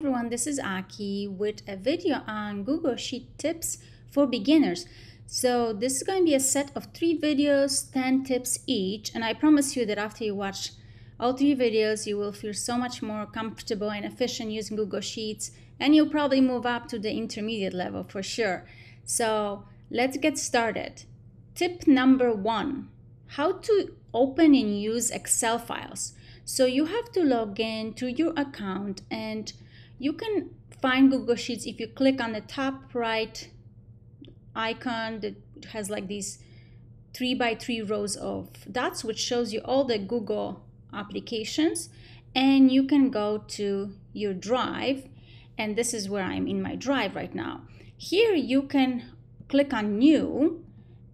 everyone, this is Aki with a video on Google Sheet tips for beginners. So this is going to be a set of three videos, 10 tips each, and I promise you that after you watch all three videos, you will feel so much more comfortable and efficient using Google Sheets, and you'll probably move up to the intermediate level for sure. So let's get started. Tip number one, how to open and use Excel files. So you have to log in to your account and you can find Google Sheets if you click on the top right icon that has like these three by three rows of dots, which shows you all the Google applications. And you can go to your drive. And this is where I'm in my drive right now. Here you can click on new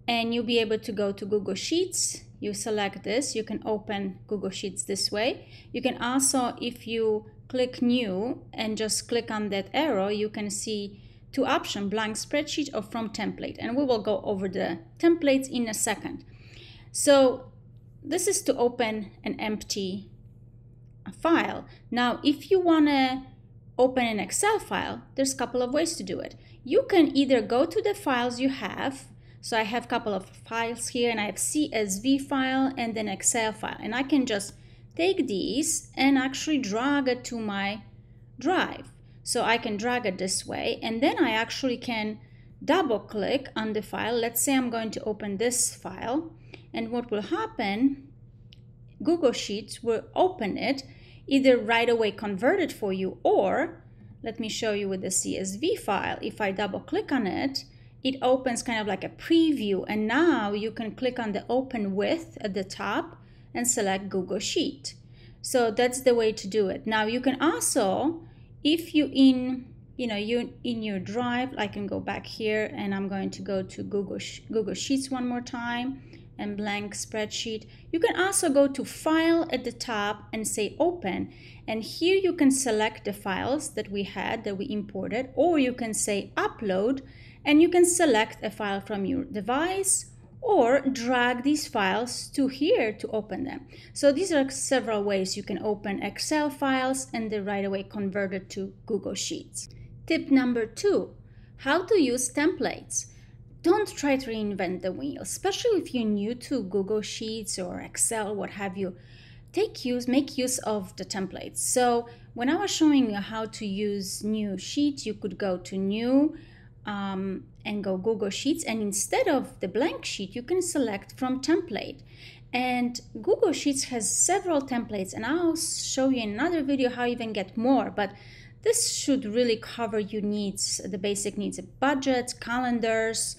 and you'll be able to go to Google Sheets. You select this, you can open Google Sheets this way. You can also, if you click new and just click on that arrow, you can see two options, blank spreadsheet or from template. And we will go over the templates in a second. So this is to open an empty file. Now, if you want to open an Excel file, there's a couple of ways to do it. You can either go to the files you have. So I have a couple of files here and I have CSV file and then Excel file. And I can just take these and actually drag it to my drive. So I can drag it this way and then I actually can double click on the file. Let's say I'm going to open this file and what will happen, Google Sheets will open it, either right away convert it for you or let me show you with the CSV file. If I double click on it, it opens kind of like a preview and now you can click on the open with at the top and select Google Sheet. So that's the way to do it. Now you can also, if you in, you know, you in your drive, I can go back here and I'm going to go to Google, Google Sheets one more time and blank spreadsheet. You can also go to file at the top and say open. And here you can select the files that we had that we imported, or you can say upload and you can select a file from your device or drag these files to here to open them. So these are several ways you can open Excel files and then right away converted to Google Sheets. Tip number two, how to use templates. Don't try to reinvent the wheel, especially if you're new to Google Sheets or Excel, what have you. Take use, make use of the templates. So when I was showing you how to use new sheets, you could go to new, um, and go Google Sheets. And instead of the blank sheet, you can select from template. And Google Sheets has several templates, and I'll show you in another video how you even get more. But this should really cover your needs, the basic needs of budgets, calendars,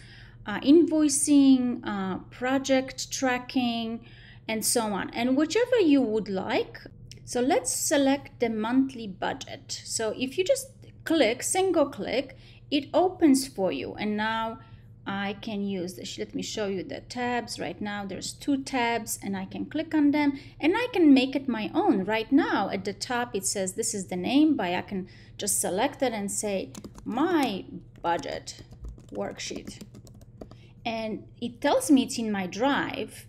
uh, invoicing, uh, project tracking, and so on. And whichever you would like. So let's select the monthly budget. So if you just click, single click, it opens for you and now I can use this. Let me show you the tabs. Right now there's two tabs and I can click on them and I can make it my own. Right now at the top it says this is the name, but I can just select it and say my budget worksheet. And it tells me it's in my drive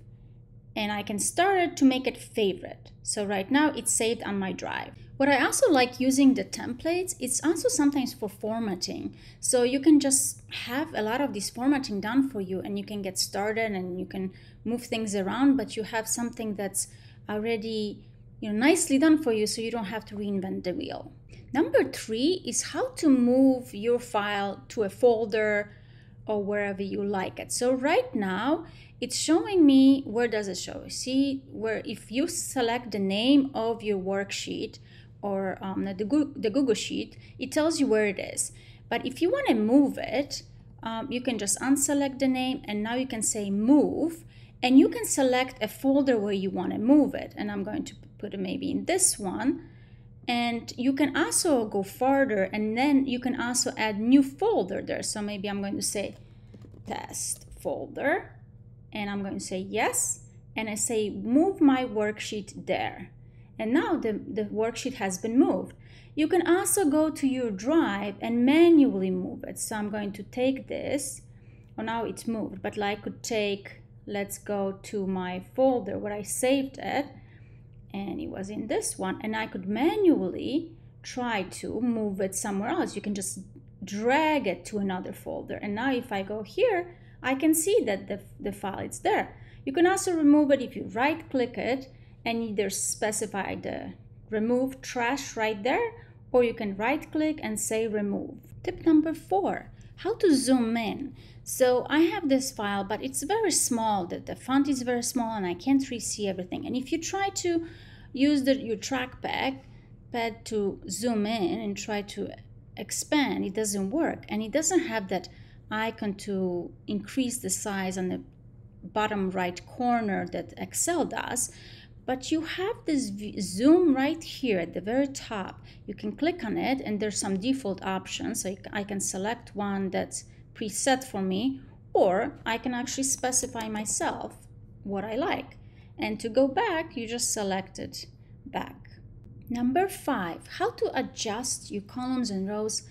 and I can start it to make it favorite. So right now it's saved on my drive. What I also like using the templates, it's also sometimes for formatting. So you can just have a lot of this formatting done for you and you can get started and you can move things around, but you have something that's already you know, nicely done for you so you don't have to reinvent the wheel. Number three is how to move your file to a folder or wherever you like it. So right now, it's showing me, where does it show? See where if you select the name of your worksheet, or um, the, Google, the Google Sheet, it tells you where it is. But if you want to move it, um, you can just unselect the name and now you can say move and you can select a folder where you want to move it. And I'm going to put it maybe in this one. And you can also go further and then you can also add new folder there. So maybe I'm going to say test folder and I'm going to say yes. And I say move my worksheet there. And now the, the worksheet has been moved. You can also go to your drive and manually move it. So I'm going to take this, oh now it's moved, but I could take, let's go to my folder where I saved it, and it was in this one, and I could manually try to move it somewhere else. You can just drag it to another folder. And now if I go here, I can see that the, the file is there. You can also remove it if you right click it and either specify the remove trash right there or you can right click and say remove. Tip number four, how to zoom in. So I have this file, but it's very small, the, the font is very small and I can't really see everything. And if you try to use the, your trackpad pad to zoom in and try to expand, it doesn't work. And it doesn't have that icon to increase the size on the bottom right corner that Excel does. But you have this zoom right here at the very top. You can click on it and there's some default options. I can select one that's preset for me or I can actually specify myself what I like. And to go back, you just select it back. Number five, how to adjust your columns and rows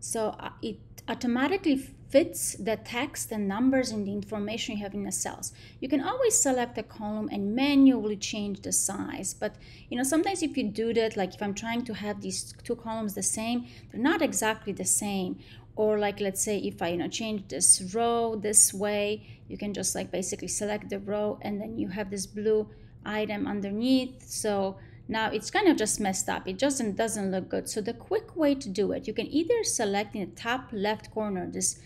so uh, it automatically fits the text and numbers and the information you have in the cells. You can always select a column and manually change the size, but you know sometimes if you do that, like if I'm trying to have these two columns the same, they're not exactly the same. Or like let's say if I you know change this row this way, you can just like basically select the row and then you have this blue item underneath. So now it's kind of just messed up. It doesn't doesn't look good. So the quick way to do it, you can either select in the top left corner this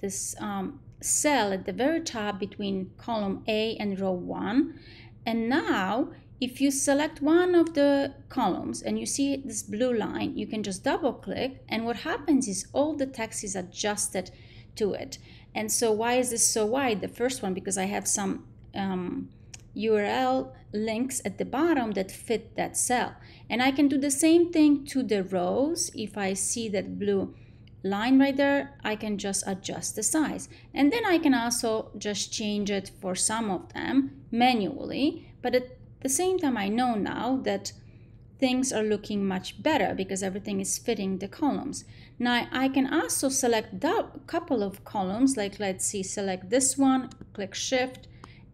this um, cell at the very top between column A and row 1. And now if you select one of the columns and you see this blue line, you can just double click and what happens is all the text is adjusted to it. And so why is this so wide? The first one, because I have some um, URL links at the bottom that fit that cell. And I can do the same thing to the rows. If I see that blue line right there, I can just adjust the size. And then I can also just change it for some of them manually. But at the same time, I know now that things are looking much better because everything is fitting the columns. Now I can also select a couple of columns, like let's see, select this one, click shift,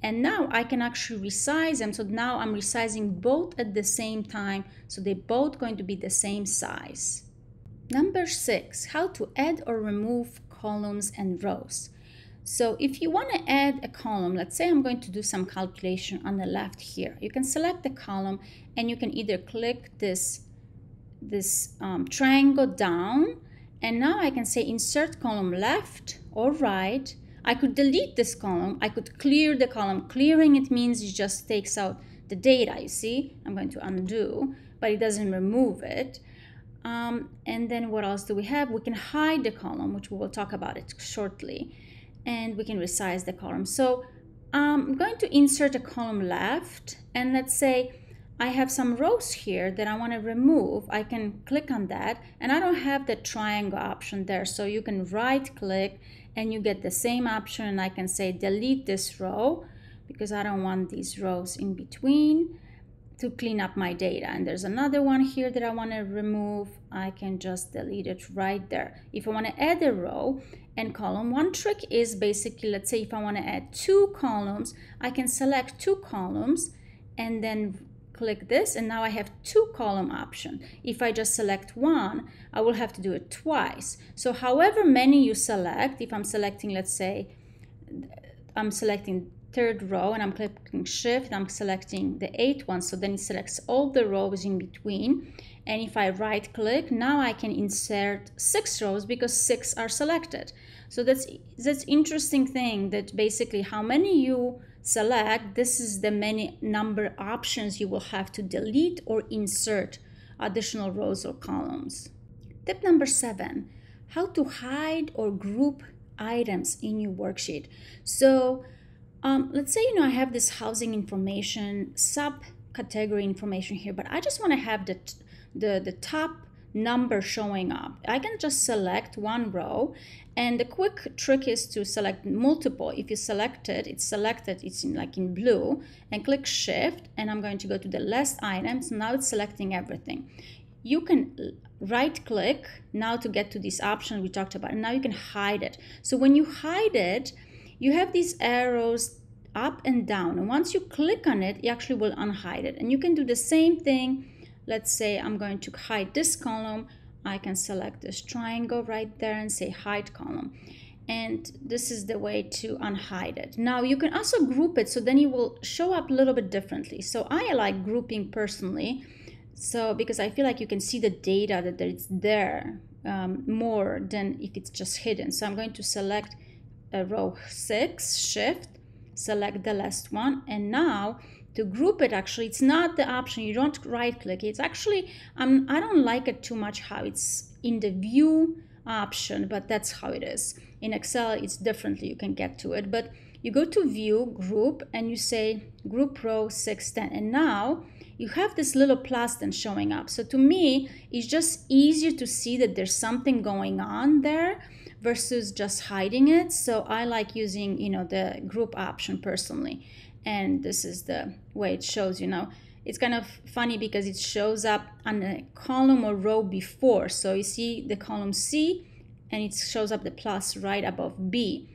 and now I can actually resize them. So now I'm resizing both at the same time. So they're both going to be the same size. Number six, how to add or remove columns and rows. So if you want to add a column, let's say I'm going to do some calculation on the left here. You can select the column and you can either click this, this um, triangle down and now I can say insert column left or right I could delete this column. I could clear the column. Clearing it means it just takes out the data, you see? I'm going to undo, but it doesn't remove it. Um, and then what else do we have? We can hide the column, which we will talk about it shortly. And we can resize the column. So um, I'm going to insert a column left. And let's say I have some rows here that I want to remove. I can click on that. And I don't have the triangle option there. So you can right click and you get the same option and I can say delete this row because I don't want these rows in between to clean up my data and there's another one here that I want to remove I can just delete it right there if I want to add a row and column one trick is basically let's say if I want to add two columns I can select two columns and then click this and now I have two column option. If I just select one, I will have to do it twice. So however many you select, if I'm selecting, let's say, I'm selecting third row and I'm clicking shift, I'm selecting the eighth one. So then it selects all the rows in between. And if I right click, now I can insert six rows because six are selected. So that's, that's interesting thing that basically how many you select, this is the many number options you will have to delete or insert additional rows or columns. Tip number seven, how to hide or group items in your worksheet. So um, let's say, you know, I have this housing information, subcategory information here, but I just want to have the, the, the top number showing up. I can just select one row and the quick trick is to select multiple. If you select it, it's selected, it's in like in blue and click shift and I'm going to go to the list items. Now it's selecting everything. You can right click now to get to this option we talked about and now you can hide it. So when you hide it, you have these arrows up and down and once you click on it, you actually will unhide it and you can do the same thing let's say I'm going to hide this column, I can select this triangle right there and say hide column. And this is the way to unhide it. Now you can also group it so then it will show up a little bit differently. So I like grouping personally. So because I feel like you can see the data that it's there um, more than if it's just hidden. So I'm going to select row six, shift, select the last one. And now to group it actually it's not the option. You don't right click it's actually i don't like it too much how it's in the view option but that's how it is. In excel it's differently. You can get to it. But you go to view group and you say group row 610 and now you have this little plus then showing up. So to me it's just easier to see that there's something going on there versus just hiding it. So i like using you know the group option personally. And this is the way it shows you know. It's kind of funny because it shows up on a column or row before. So you see the column C and it shows up the plus right above B.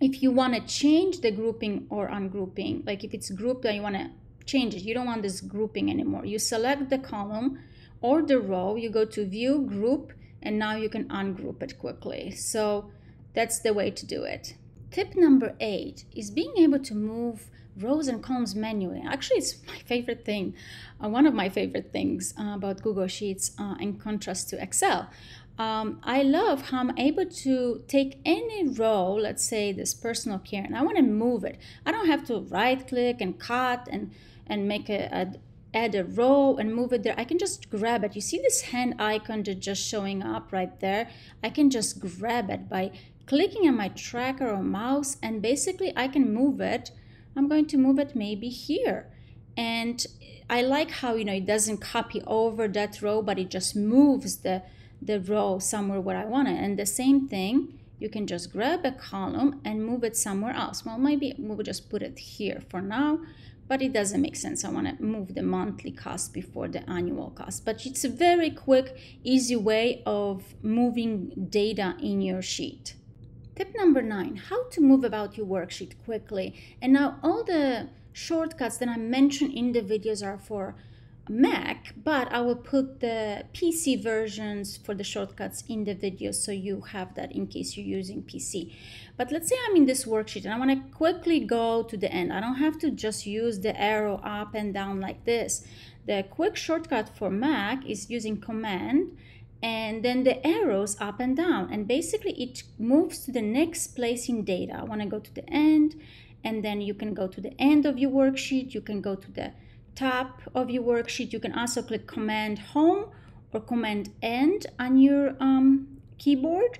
If you want to change the grouping or ungrouping like if it's grouped and you want to change it you don't want this grouping anymore. You select the column or the row you go to view group and now you can ungroup it quickly so that's the way to do it tip number eight is being able to move rows and columns manually. Actually, it's my favorite thing, uh, one of my favorite things uh, about Google Sheets uh, in contrast to Excel. Um, I love how I'm able to take any row, let's say this personal care, and I want to move it. I don't have to right click and cut and, and make a, a add a row and move it there. I can just grab it. You see this hand icon just showing up right there? I can just grab it by clicking on my tracker or mouse and basically I can move it I'm going to move it maybe here. And I like how, you know, it doesn't copy over that row, but it just moves the, the row somewhere where I want it. And the same thing, you can just grab a column and move it somewhere else. Well, maybe we'll just put it here for now, but it doesn't make sense. I want to move the monthly cost before the annual cost. But it's a very quick, easy way of moving data in your sheet. Tip number nine, how to move about your worksheet quickly. And now all the shortcuts that I mentioned in the videos are for Mac, but I will put the PC versions for the shortcuts in the video so you have that in case you're using PC. But let's say I'm in this worksheet and I want to quickly go to the end. I don't have to just use the arrow up and down like this. The quick shortcut for Mac is using Command and then the arrows up and down and basically it moves to the next place in data. I want to go to the end and then you can go to the end of your worksheet. You can go to the top of your worksheet. You can also click command home or command end on your um, keyboard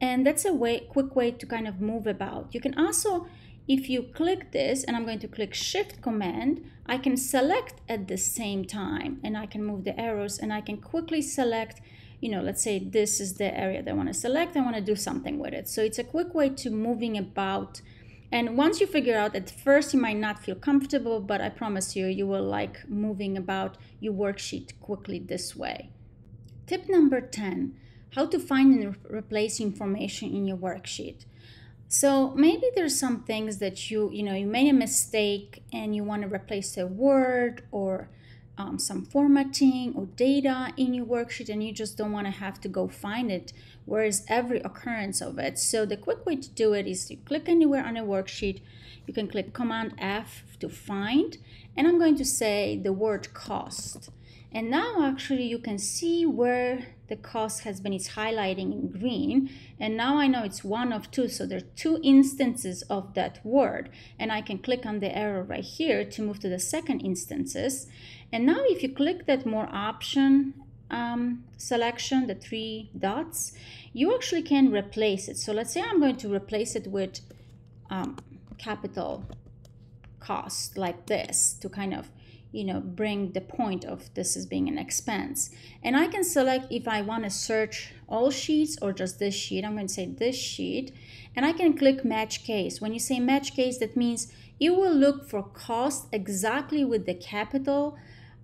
and that's a way quick way to kind of move about. You can also if you click this and I'm going to click shift command, I can select at the same time and I can move the arrows and I can quickly select you know, let's say this is the area that I want to select, I want to do something with it. So it's a quick way to moving about. And once you figure out at first you might not feel comfortable, but I promise you, you will like moving about your worksheet quickly this way. Tip number 10, how to find and replace information in your worksheet. So maybe there's some things that you, you know, you made a mistake and you want to replace a word or um, some formatting or data in your worksheet and you just don't want to have to go find it whereas every occurrence of it. So the quick way to do it is to click anywhere on a worksheet. You can click command F to find and I'm going to say the word cost. And now actually you can see where the cost has been, it's highlighting in green. And now I know it's one of two. So there are two instances of that word. And I can click on the arrow right here to move to the second instances. And now if you click that more option um, selection, the three dots, you actually can replace it. So let's say I'm going to replace it with um, capital cost like this to kind of you know, bring the point of this as being an expense. And I can select if I want to search all sheets or just this sheet. I'm going to say this sheet and I can click match case. When you say match case, that means it will look for cost exactly with the capital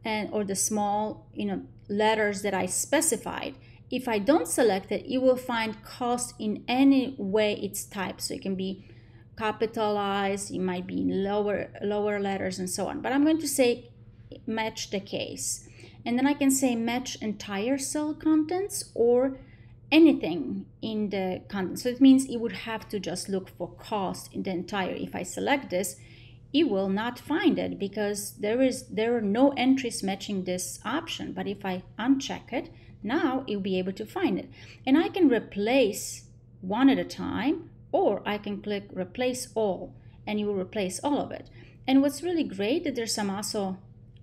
and or the small, you know, letters that I specified. If I don't select it, it will find cost in any way it's typed. So it can be capitalized, it might be lower lower letters and so on. But I'm going to say match the case. and then I can say match entire cell contents or anything in the content. So it means it would have to just look for cost in the entire. If I select this, it will not find it because there is there are no entries matching this option. But if I uncheck it, now it'll be able to find it. And I can replace one at a time or I can click replace all and you will replace all of it. And what's really great that there's some also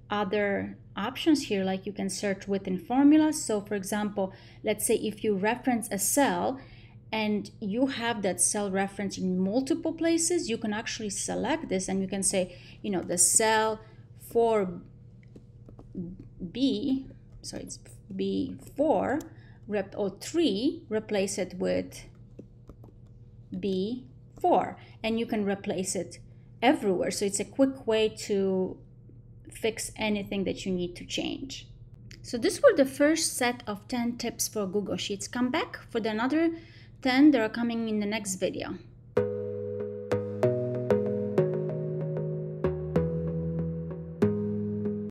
other options here like you can search within formulas. So for example let's say if you reference a cell and you have that cell reference in multiple places you can actually select this and you can say you know the cell for b so it's b4 rep or 3 replace it with b4 and you can replace it everywhere. So it's a quick way to fix anything that you need to change. So this were the first set of 10 tips for Google Sheets. Come back for the another 10 that are coming in the next video.